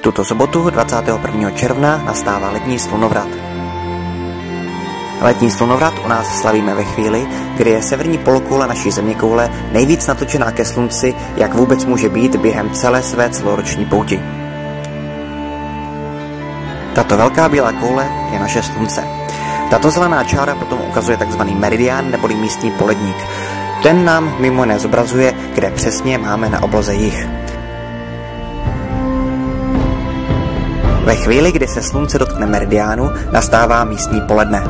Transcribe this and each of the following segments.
Tuto sobotu 21. června nastává letní slunovrat. Letní slunovrat u nás slavíme ve chvíli, kdy je severní polokoule naší zeměkoule nejvíc natočená ke slunci, jak vůbec může být během celé své celoroční pouti. Tato velká bílá koule je naše slunce. Tato zelená čára potom ukazuje tzv. meridián neboli místní poledník. Ten nám mimo jiné zobrazuje, kde přesně máme na obloze jich. Ve chvíli, kdy se slunce dotkne meridiánu, nastává místní poledne.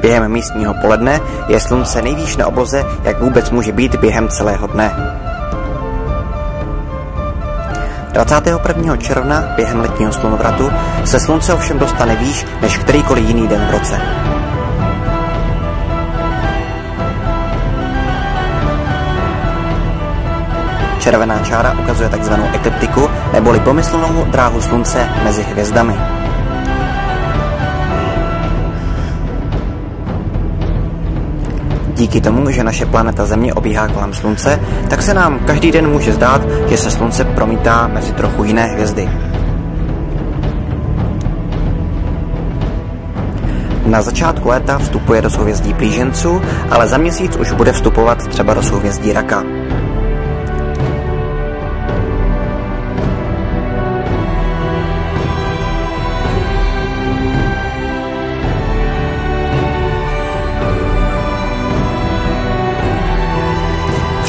Během místního poledne je slunce nejvýš na obloze, jak vůbec může být během celého dne. 21. června během letního slunovratu se slunce ovšem dostane výš než kterýkoliv jiný den v roce. Červená čára ukazuje takzvanou ekliptiku neboli pomyslnou dráhu slunce mezi hvězdami. Díky tomu, že naše planeta Země obíhá kolem Slunce, tak se nám každý den může zdát, že se Slunce promítá mezi trochu jiné hvězdy. Na začátku léta vstupuje do souhvězdí blíženců, ale za měsíc už bude vstupovat třeba do souhvězdí raka.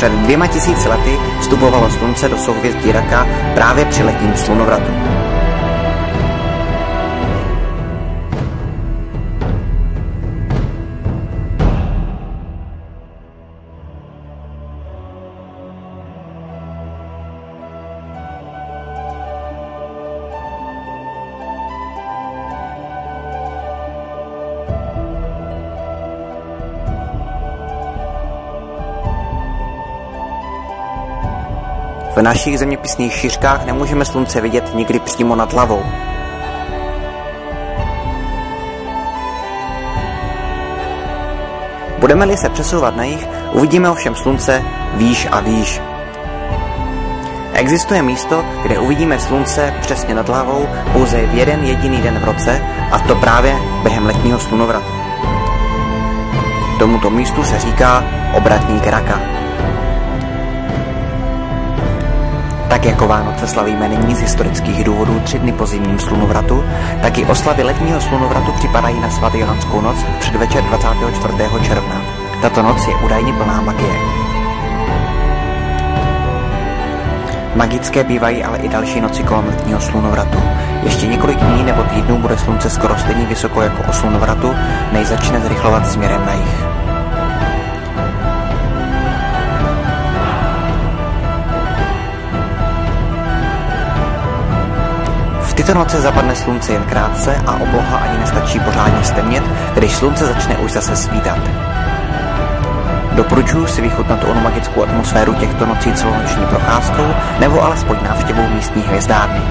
Před dvěma tisíci lety vstupovalo slunce do souhvězdí raka právě při letním slunovratu. V našich zeměpisných šířkách nemůžeme slunce vidět nikdy přímo nad hlavou. Budeme-li se přesouvat na jich, uvidíme ovšem slunce výš a výš. Existuje místo, kde uvidíme slunce přesně nad hlavou pouze v jeden jediný den v roce, a to právě během letního slunovratu. Tomuto místu se říká obratník raka. Tak jako Vánoce slavíme nyní z historických důvodů tři dny po zimním slunovratu, tak i oslavy letního slunovratu připadají na svatý Johanskou noc předvečer 24. června. Tato noc je údajně plná magie. Magické bývají ale i další noci kolem letního slunovratu. Ještě několik dní nebo týdnů bude slunce skoro stejně vysoko jako o slunovratu, než začne zrychlovat směrem na jih. Tyto noci zapadne slunce jen krátce a obloha ani nestačí pořádně stemnět, když slunce začne už zase svítat. Doporučuji si vychutnat onu magickou atmosféru těchto nocí celonoční procházkou nebo alespoň návštěvou místní hvězdárny.